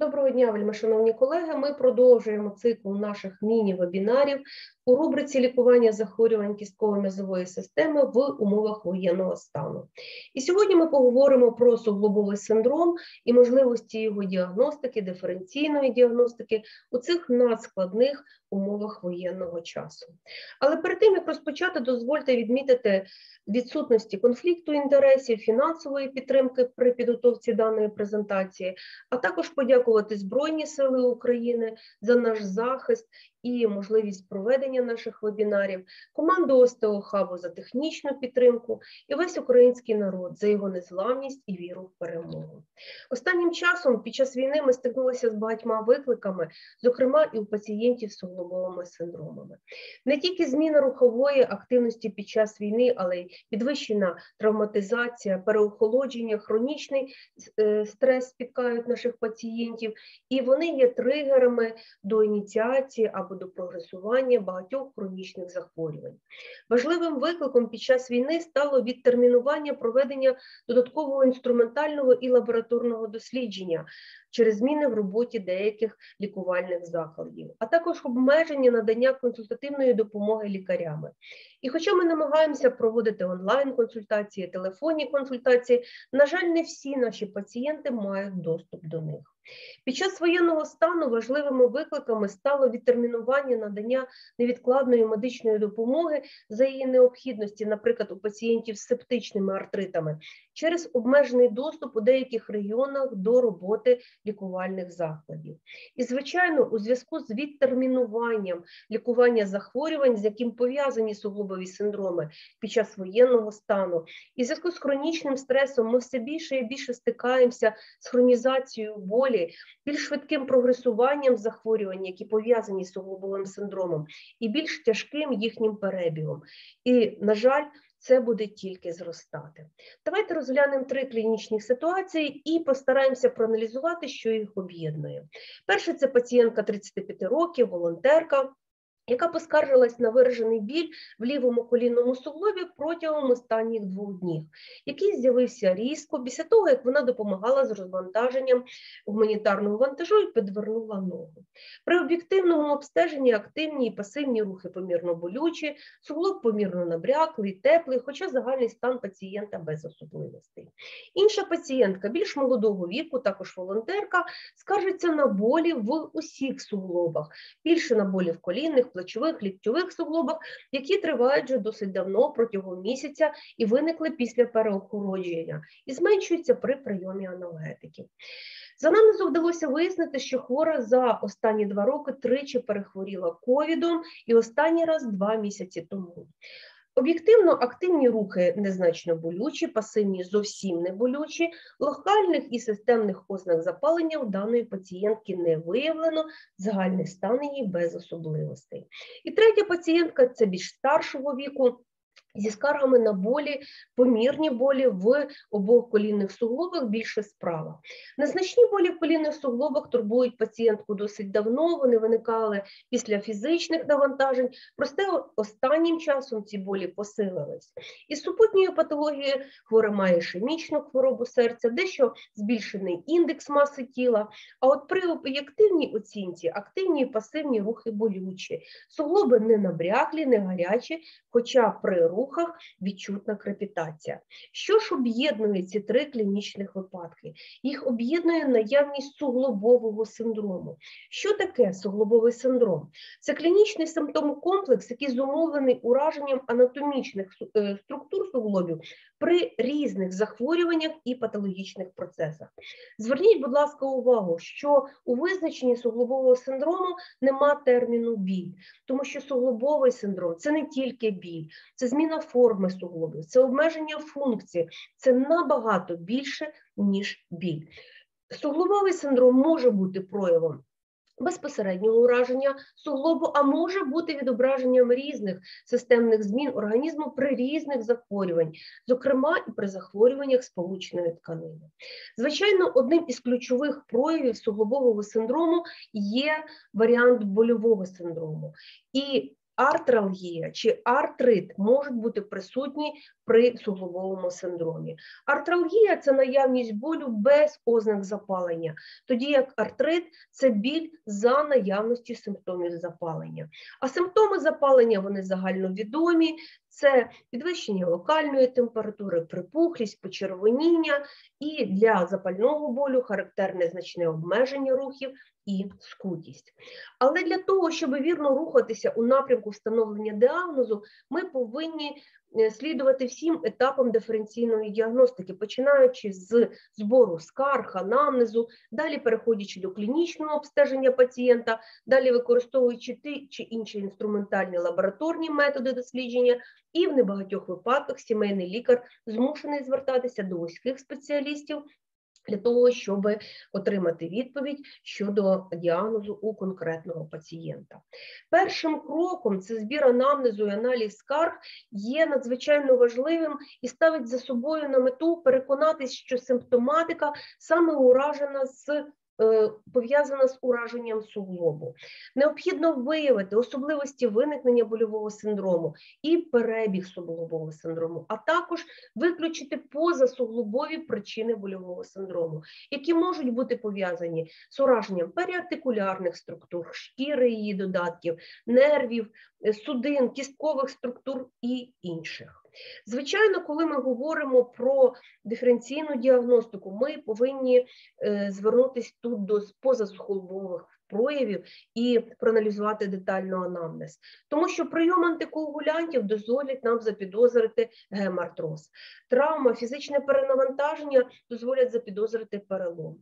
Доброго дня, вельми шановні колеги. Ми продовжуємо цикл наших міні-вебінарів у рубриці лікування захворювань кістково-м'язової системи в умовах воєнного стану. І сьогодні ми поговоримо про суглобовий синдром і можливості його діагностики, диференційної діагностики у цих надскладних умовах воєнного часу. Але перед тим як розпочати, дозвольте відмітити відсутності конфлікту інтересів, фінансової підтримки при підготовці даної презентації, а також подякувати Збройні Сили України за наш захист і можливість проведення наших вебінарів, команду Остеохабу за технічну підтримку і весь український народ за його незламність і віру в перемогу. Останнім часом під час війни ми стикнулися з багатьма викликами, зокрема і у пацієнтів з суглобовими синдромами. Не тільки зміна рухової активності під час війни, але й підвищена травматизація, переохолодження, хронічний е, стрес спіткають наших пацієнтів, і вони є тригерами до ініціації або до прогресування багатьох хронічних захворювань. Важливим викликом під час війни стало відтермінування проведення додаткового інструментального і лабораторного дослідження через зміни в роботі деяких лікувальних закладів, а також обмеження надання консультативної допомоги лікарями. І хоча ми намагаємося проводити онлайн-консультації, телефонні консультації, на жаль, не всі наші пацієнти мають доступ до них. Під час воєнного стану важливими викликами стало відтермінування надання невідкладної медичної допомоги за її необхідності, наприклад, у пацієнтів з септичними артритами, через обмежений доступ у деяких регіонах до роботи лікувальних закладів. І, звичайно, у зв'язку з відтермінуванням лікування захворювань, з яким пов'язані суглобові синдроми під час воєнного стану, і в зв'язку з хронічним стресом ми все більше і більше стикаємося з хронізацією болі, більш швидким прогресуванням захворювань, які пов'язані з суглобовим синдромом, і більш тяжким їхнім перебігом. І, на жаль, це буде тільки зростати. Давайте розглянемо три клінічні ситуації і постараємося проаналізувати, що їх об'єднує. Перше це пацієнтка 35 років, волонтерка яка поскаржилась на виражений біль в лівому колінному суглобі протягом останніх двох днів, який з'явився різко після того, як вона допомагала з розвантаженням гуманітарного вантажу і підвернула ногу. При об'єктивному обстеженні активні і пасивні рухи помірно болючі, суглоб помірно набряклий, теплий, хоча загальний стан пацієнта без особливостей. Інша пацієнтка більш молодого віку, також волонтерка, скаржиться на болі в усіх суглобах, більше на болі в колінних, плечових, ліктьових суглобах, які тривають вже досить давно протягом місяця і виникли після переохородження і зменшуються при прийомі аналгетиків. За нами вдалося вияснити, що хвора за останні два роки тричі перехворіла ковідом і останній раз два місяці тому. Об'єктивно активні рухи незначно болючі, пасивні зовсім не болючі, локальних і системних ознак запалення у даної пацієнтки не виявлено, загальний стан її без особливостей. І третя пацієнтка це більш старшого віку зі скаргами на болі, помірні болі в обох колінних суглобах більше справа. Незначні болі в колінних суглобах турбують пацієнтку досить давно, вони виникали після фізичних навантажень, проте останнім часом ці болі посилились. Із супутньої патології хвора має ішемічну хворобу серця, дещо збільшений індекс маси тіла, а от при об'єктивній оцінці активні і пасивні рухи болючі, суглоби не набряклі, не гарячі, хоча при рухах відчутна крепітація. Що ж об'єднує ці три клінічних випадки? Їх об'єднує наявність суглобового синдрому. Що таке суглобовий синдром? Це клінічний симптомокомплекс, який зумовлений ураженням анатомічних е, структур суглобів при різних захворюваннях і патологічних процесах. Зверніть, будь ласка, увагу, що у визначенні суглобового синдрому нема терміну біль, тому що суглобовий синдром це не тільки біль, це зміна форми суглобів, це обмеження функції, це набагато більше, ніж біль. Суглобовий синдром може бути проявом безпосереднього ураження суглобу, а може бути відображенням різних системних змін організму при різних захворювань, зокрема і при захворюваннях сполучної тканини. Звичайно, одним із ключових проявів суглобового синдрому є варіант больового синдрому. І артралгія чи артрит можуть бути присутні при суглобовому синдромі. Артралгія це наявність болю без ознак запалення, тоді як артрит це біль за наявності симптомів запалення. А симптоми запалення вони загальновідомі, це підвищення локальної температури, припухлість, почервоніння і для запального болю характерне значне обмеження рухів і скутість. Але для того, щоб вірно рухатися у напрямку встановлення діагнозу, ми повинні слідувати всім етапам диференційної діагностики, починаючи з збору скарг, анамнезу, далі переходячи до клінічного обстеження пацієнта, далі використовуючи ті чи інші інструментальні лабораторні методи дослідження, і в небагатьох випадках сімейний лікар змушений звертатися до вузьких спеціалістів для того, щоб отримати відповідь щодо діагнозу у конкретного пацієнта. Першим кроком це збір анамнезу і аналіз скарг є надзвичайно важливим і ставить за собою на мету переконатись, що симптоматика саме уражена з пов'язана з ураженням суглобу. Необхідно виявити особливості виникнення больового синдрому і перебіг суглобового синдрому, а також виключити позасуглобові причини больового синдрому, які можуть бути пов'язані з ураженням періартикулярних структур, шкіри її додатків, нервів, е, судин, кісткових структур і інших. Звичайно, коли ми говоримо про диференційну діагностику, ми повинні е, звернутися тут до позасухолових проявів і проаналізувати детально анамнез. Тому що прийом антикоагулянтів дозволять нам запідозрити гемартроз. Травма, фізичне перенавантаження дозволять запідозрити перелом.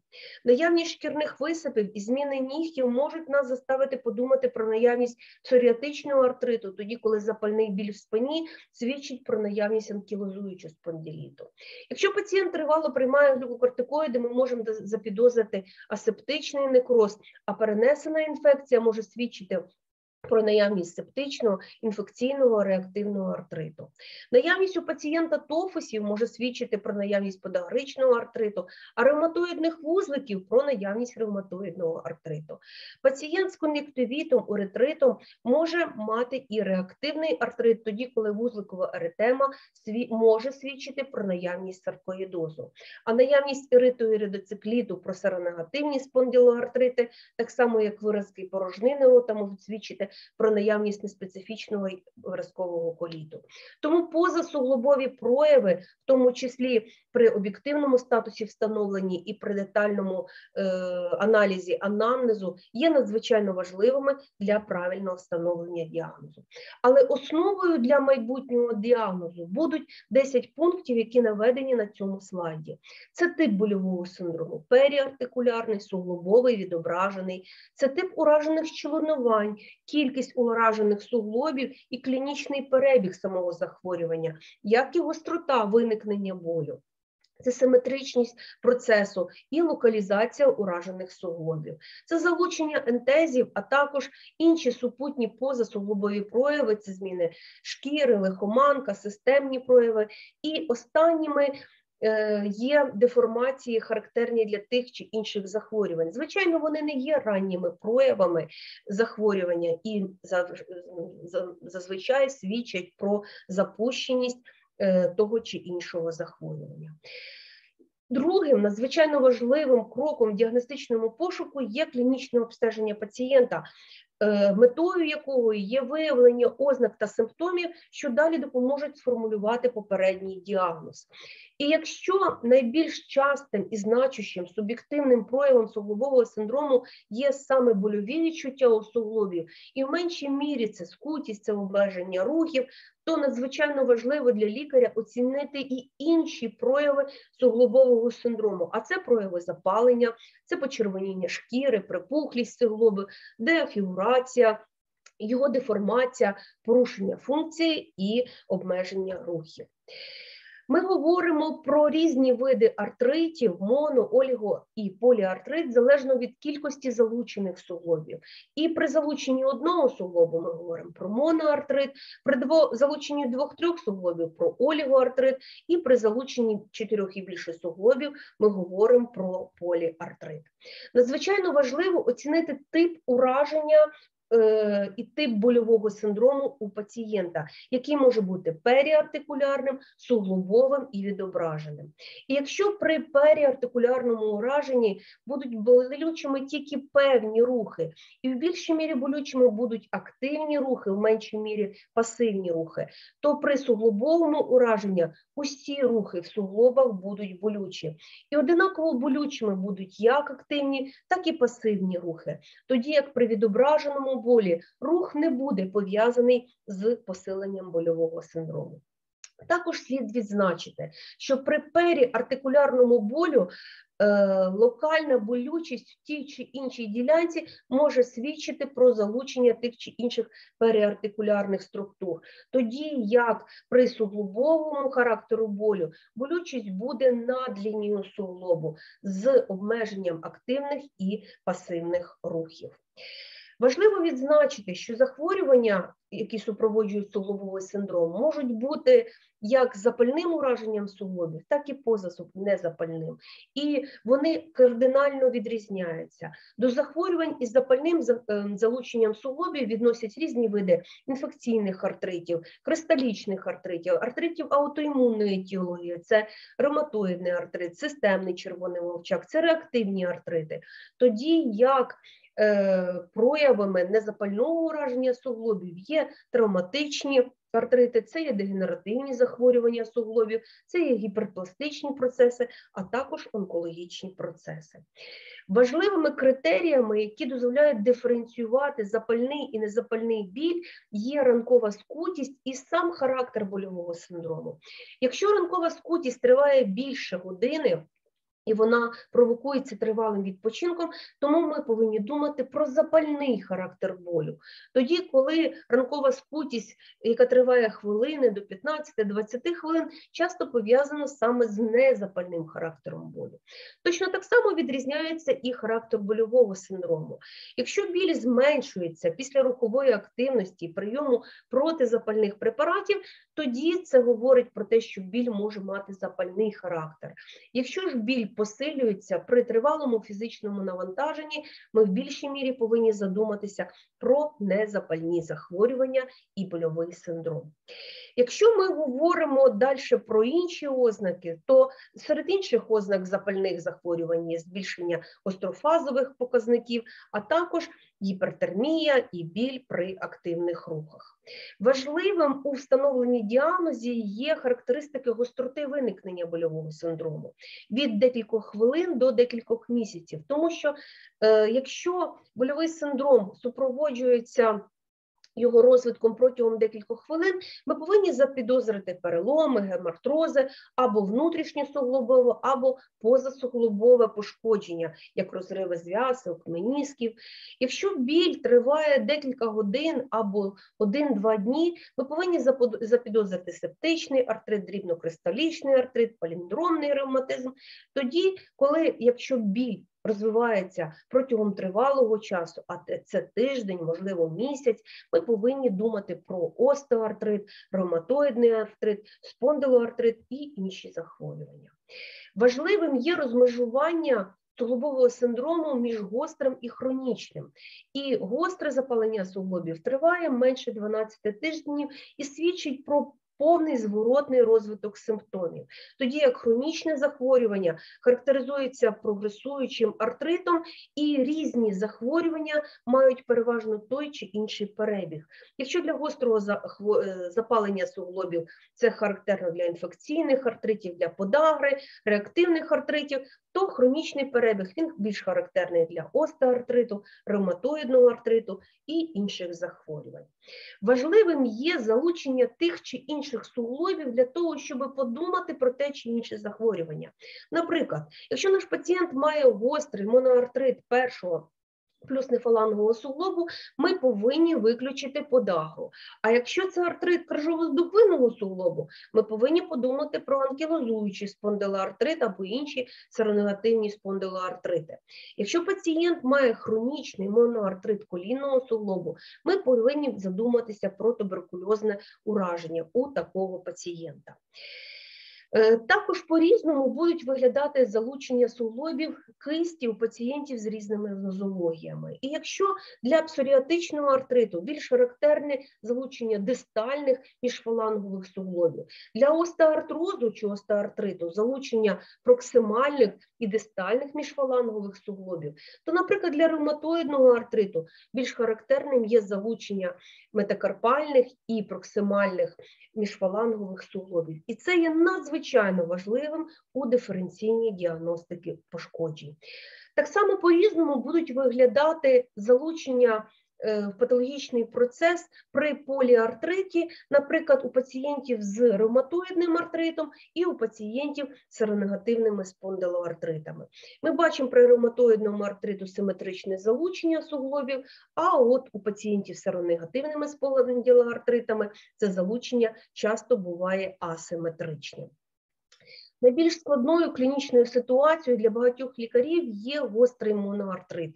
Наявність шкірних висипів і зміни нігтів можуть нас заставити подумати про наявність псоріатичного артриту, тоді, коли запальний біль в спині свідчить про наявність анкілозуючого спондиліту. Якщо пацієнт тривало приймає глюкокортикоїди, ми можемо запідозрити асептичний некроз, а перенесена інфекція може свідчити про наявність септичного, інфекційного реактивного артриту. Наявність у пацієнта тофусів може свідчити про наявність подагричного артриту, а ревматоїдних вузликів про наявність ревматоїдного артриту. Пацієнт з кон'юктивітом, уретритом може мати і реактивний артрит, тоді, коли вузликова еретема може свідчити про наявність саркоїдозу. А наявність іритоіридоцикліту про серонегативні спондилоартрити, так само як виразки порожнини рота, можуть свідчити про наявність неспецифічного виразкового коліту. Тому позасуглобові прояви, в тому числі при об'єктивному статусі встановленні і при детальному е, аналізі анамнезу, є надзвичайно важливими для правильного встановлення діагнозу. Але основою для майбутнього діагнозу будуть 10 пунктів, які наведені на цьому слайді. Це тип больового синдрому, періартикулярний, суглобовий, відображений, це тип уражених щелинувань, кількість уражених суглобів і клінічний перебіг самого захворювання, як і гострота виникнення болю. Це симетричність процесу і локалізація уражених суглобів. Це залучення ентезів, а також інші супутні позасуглобові прояви, це зміни шкіри, лихоманка, системні прояви. І останніми є деформації, характерні для тих чи інших захворювань. Звичайно, вони не є ранніми проявами захворювання і зазвичай свідчать про запущеність е, того чи іншого захворювання. Другим надзвичайно важливим кроком в діагностичному пошуку є клінічне обстеження пацієнта, Е, метою якого є виявлення ознак та симптомів, що далі допоможуть сформулювати попередній діагноз. І якщо найбільш частим і значущим суб'єктивним проявом суглобового синдрому є саме больові відчуття у суглобі, і в меншій мірі це скутість, це обмеження рухів, то надзвичайно важливо для лікаря оцінити і інші прояви суглобового синдрому, а це прояви запалення, це почервоніння шкіри, припухлість суглоби, деафігурація, його деформація, порушення функції і обмеження рухів. Ми говоримо про різні види артритів, моно, оліго і поліартрит залежно від кількості залучених суглобів. І при залученні одного суглобу ми говоримо про моноартрит, при залученні двох-трьох суглобів про олігоартрит, і при залученні чотирьох і більше суглобів ми говоримо про поліартрит. Надзвичайно важливо оцінити тип ураження і тип больового синдрому у пацієнта, який може бути періартикулярним, суглобовим і відображеним. І якщо при періартикулярному ураженні будуть болючими тільки певні рухи, і в більшій мірі болючими будуть активні рухи, в меншій мірі пасивні рухи, то при суглобовому ураженні усі рухи в суглобах будуть болючі. І одинаково болючими будуть як активні, так і пасивні рухи. Тоді як при відображеному болі рух не буде пов'язаний з посиленням больового синдрому. Також слід відзначити, що при періартикулярному болю е, локальна болючість в тій чи іншій ділянці може свідчити про залучення тих чи інших періартикулярних структур. Тоді як при суглобовому характеру болю болючість буде над лінією суглобу з обмеженням активних і пасивних рухів. Важливо відзначити, що захворювання, які супроводжують суглобовий синдром, можуть бути як запальним ураженням суглобів, так і позанезапальним. І вони кардинально відрізняються. До захворювань із запальним ем, залученням суглобів відносять різні види інфекційних артритів, кристалічних артритів, артритів аутоімунної етіології, це ревматоїдний артрит, системний червоний вовчак, це реактивні артрити. Тоді як Е, проявами незапального ураження суглобів є травматичні артрити, це є дегенеративні захворювання суглобів, це є гіперпластичні процеси, а також онкологічні процеси. Важливими критеріями, які дозволяють диференціювати запальний і незапальний біль, є ранкова скутість і сам характер больового синдрому. Якщо ранкова скутість триває більше години, і вона провокується тривалим відпочинком, тому ми повинні думати про запальний характер болю. Тоді, коли ранкова скутість, яка триває хвилини до 15-20 хвилин, часто пов'язана саме з незапальним характером болю. Точно так само відрізняється і характер больового синдрому. Якщо біль зменшується після рухової активності, і прийому протизапальних препаратів, тоді це говорить про те, що біль може мати запальний характер. Якщо ж біль посилюються при тривалому фізичному навантаженні, ми в більшій мірі повинні задуматися про незапальні захворювання і больовий синдром. Якщо ми говоримо далі про інші ознаки, то серед інших ознак запальних захворювань є збільшення острофазових показників, а також гіпертермія і біль при активних рухах. Важливим у встановленні діагнозі є характеристики гостроти виникнення больового синдрому від декількох хвилин до декількох місяців, тому що е, якщо больовий синдром супроводжується його розвитком протягом декількох хвилин, ми повинні запідозрити переломи, гемартрози або внутрішньосуглобове, або позасуглобове пошкодження, як розриви зв'язок, менісків. Якщо біль триває декілька годин або один-два дні, ми повинні запідозрити септичний артрит, дрібнокристалічний артрит, паліндромний ревматизм. Тоді, коли якщо біль розвивається протягом тривалого часу, а це тиждень, можливо, місяць, ми повинні думати про остеоартрит, ревматоїдний артрит, спондилоартрит і інші захворювання. Важливим є розмежування суглобового синдрому між гострим і хронічним. І гостре запалення суглобів триває менше 12 тижнів і свідчить про повний зворотний розвиток симптомів. Тоді як хронічне захворювання характеризується прогресуючим артритом, і різні захворювання мають переважно той чи інший перебіг. Якщо для гострого е, запалення суглобів це характерно для інфекційних артритів, для подагри, реактивних артритів, то хронічний перебіг він більш характерний для остеоартриту, ревматоїдного артриту і інших захворювань. Важливим є залучення тих чи інших суглобів для того, щоб подумати про те чи інше захворювання. Наприклад, якщо наш пацієнт має гострий моноартрит першого плюс нефалангового суглобу, ми повинні виключити подагру. А якщо це артрит крижово-здупинного суглобу, ми повинні подумати про анкілозуючий спондилоартрит або інші серонегативні спондилоартрити. Якщо пацієнт має хронічний моноартрит колінного суглобу, ми повинні задуматися про туберкульозне ураження у такого пацієнта. Е, також по-різному будуть виглядати залучення суглобів кисті у пацієнтів з різними нозологіями. І якщо для псоріатичного артриту більш характерне залучення дистальних міжфалангових суглобів, для остеоартрозу чи остеоартриту залучення проксимальних і дистальних міжфалангових суглобів, то, наприклад, для ревматоїдного артриту більш характерним є залучення метакарпальних і проксимальних міжфалангових суглобів. І це є надзвичайно важливим у диференційній діагностики пошкоджень. Так само по-різному будуть виглядати залучення Е, в патологічний процес при поліартриті, наприклад, у пацієнтів з ревматоїдним артритом і у пацієнтів з серонегативними спондилоартритами. Ми бачимо при ревматоїдному артриту симетричне залучення суглобів, а от у пацієнтів з серонегативними спондилоартритами це залучення часто буває асиметричним. Найбільш складною клінічною ситуацією для багатьох лікарів є гострий моноартрит.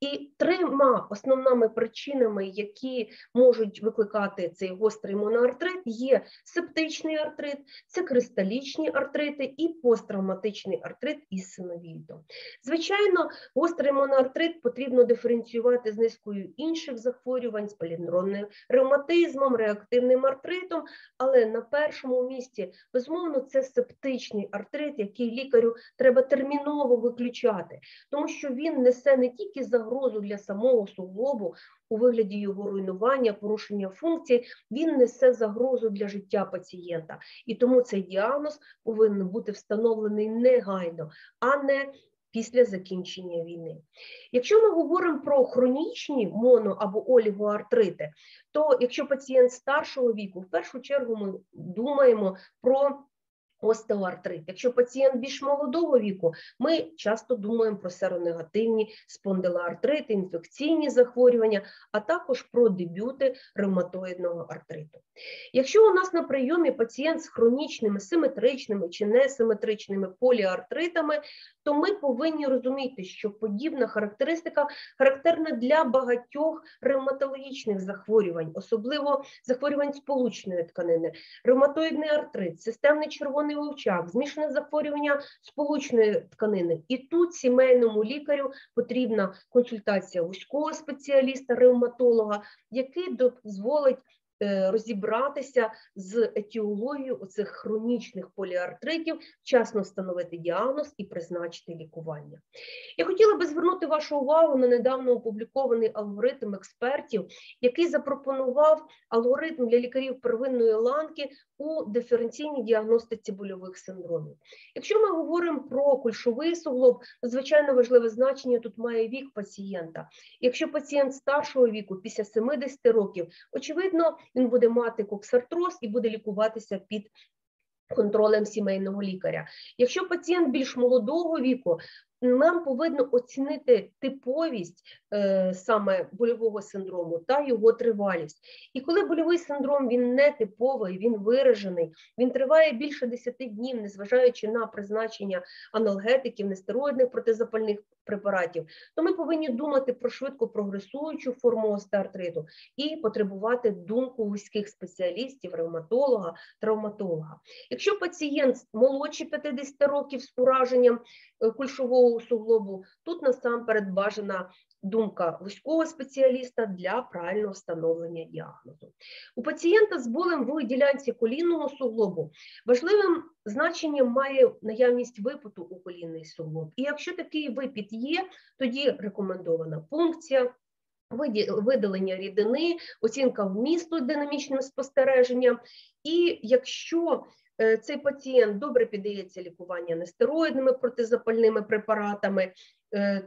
І трьома основними причинами, які можуть викликати цей гострий моноартрит, є септичний артрит, це кристалічні артрити і посттравматичний артрит із синовітом. Звичайно, гострий моноартрит потрібно диференціювати з низкою інших захворювань, з полінронним ревматизмом, реактивним артритом, але на першому місці, безумовно, це септичний хронічний артрит, який лікарю треба терміново виключати, тому що він несе не тільки загрозу для самого суглобу у вигляді його руйнування, порушення функцій, він несе загрозу для життя пацієнта. І тому цей діагноз повинен бути встановлений негайно, а не Після закінчення війни. Якщо ми говоримо про хронічні моно або олігоартрити, то якщо пацієнт старшого віку, в першу чергу ми думаємо про остеоартрит. Якщо пацієнт більш молодого віку, ми часто думаємо про серонегативні спондилоартрити, інфекційні захворювання, а також про дебюти ревматоїдного артриту. Якщо у нас на прийомі пацієнт з хронічними симетричними чи несиметричними поліартритами, то ми повинні розуміти, що подібна характеристика характерна для багатьох ревматологічних захворювань, особливо захворювань сполучної тканини, ревматоїдний артрит, системний червоний вовчак, змішане захворювання сполучної тканини. І тут сімейному лікарю потрібна консультація вузького спеціаліста, ревматолога, який дозволить розібратися з етіологією оцих хронічних поліартритів, вчасно встановити діагноз і призначити лікування. Я хотіла би звернути вашу увагу на недавно опублікований алгоритм експертів, який запропонував алгоритм для лікарів первинної ланки у диференційній діагностиці больових синдромів. Якщо ми говоримо про кульшовий суглоб, звичайно важливе значення тут має вік пацієнта. Якщо пацієнт старшого віку, після 70 років, очевидно, він буде мати коксартроз і буде лікуватися під контролем сімейного лікаря. Якщо пацієнт більш молодого віку, нам повинно оцінити типовість саме больового синдрому та його тривалість. І коли больовий синдром він не типовий, він виражений, він триває більше 10 днів, незважаючи на призначення аналгетиків, нестероїдних протизапальних препаратів, то ми повинні думати про швидко прогресуючу форму остеартриту і потребувати думку вузьких спеціалістів, ревматолога, травматолога. Якщо пацієнт молодші 50 років з ураженням е, кульшового суглобу, тут насамперед бажана думка вузького спеціаліста для правильного встановлення діагнозу. У пацієнта з болем в ділянці колінного суглобу важливим значенням має наявність випиту у колінний суглоб. І якщо такий випіт є, тоді рекомендована пункція. Видалення рідини, оцінка вмісту динамічним спостереженням, і якщо е, цей пацієнт добре піддається лікування нестероїдними протизапальними препаратами,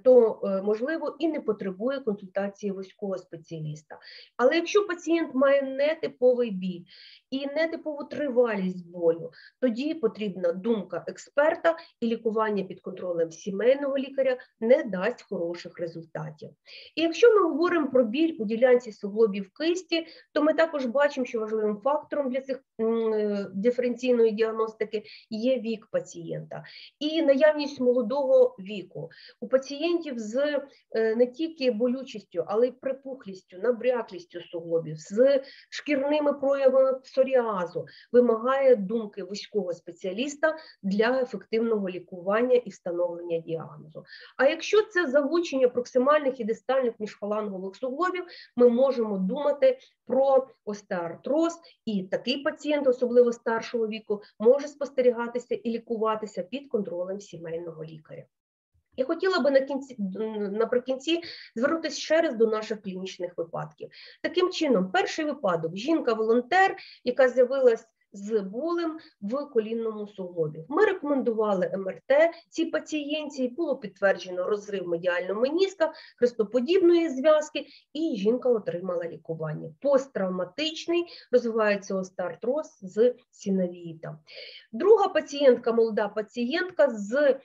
то е, можливо і не потребує консультації вузького спеціаліста. Але якщо пацієнт має нетиповий біль і нетипову тривалість болю, тоді потрібна думка експерта і лікування під контролем сімейного лікаря не дасть хороших результатів. І якщо ми говоримо про біль у ділянці суглобів кисті, то ми також бачимо, що важливим фактором для цих е, диференційної діагностики є вік пацієнта і наявність молодого віку. У пацієнтів з е, не тільки болючістю, але й припухлістю, набряклістю суглобів, з шкірними проявами псоріазу вимагає думки вузького спеціаліста для ефективного лікування і встановлення діагнозу. А якщо це залучення проксимальних і дистальних міжфалангових суглобів, ми можемо думати про остеартроз, і такий пацієнт, особливо старшого віку, може спостерігатися і лікуватися під контролем сімейного лікаря. Я хотіла би на кінці наприкінці звернутися ще раз до наших клінічних випадків. Таким чином, перший випадок жінка-волонтер, яка з'явилась з болем в колінному суглобі. Ми рекомендували МРТ цій пацієнтці, було підтверджено розрив медіального меніска, хрестоподібної зв'язки, і жінка отримала лікування. Посттравматичний розвивається остеартроз з синовіїтом. Друга пацієнтка, молода пацієнтка з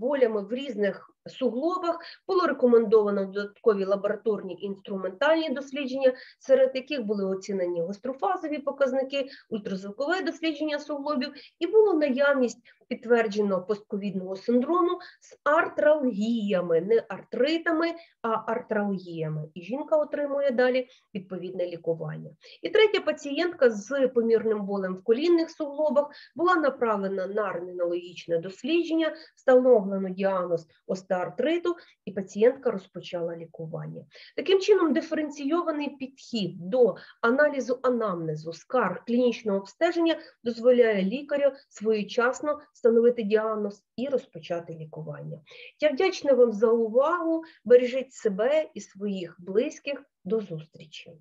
болями в різних суглобах. Було рекомендовано додаткові лабораторні інструментальні дослідження, серед яких були оцінені гострофазові показники, ультразвукове дослідження суглобів, і було наявність підтверджено постковідного синдрому з артралгіями, не артритами, а артралгіями. І жінка отримує далі відповідне лікування. І третя пацієнтка з помірним болем в колінних суглобах була направлена на рентгенологічне дослідження, встановлено діагноз остеоартриту, і пацієнтка розпочала лікування. Таким чином, диференційований підхід до аналізу анамнезу, скарг клінічного обстеження дозволяє лікарю своєчасно встановити діагноз і розпочати лікування. Я вдячна вам за увагу. Бережіть себе і своїх близьких. До зустрічі!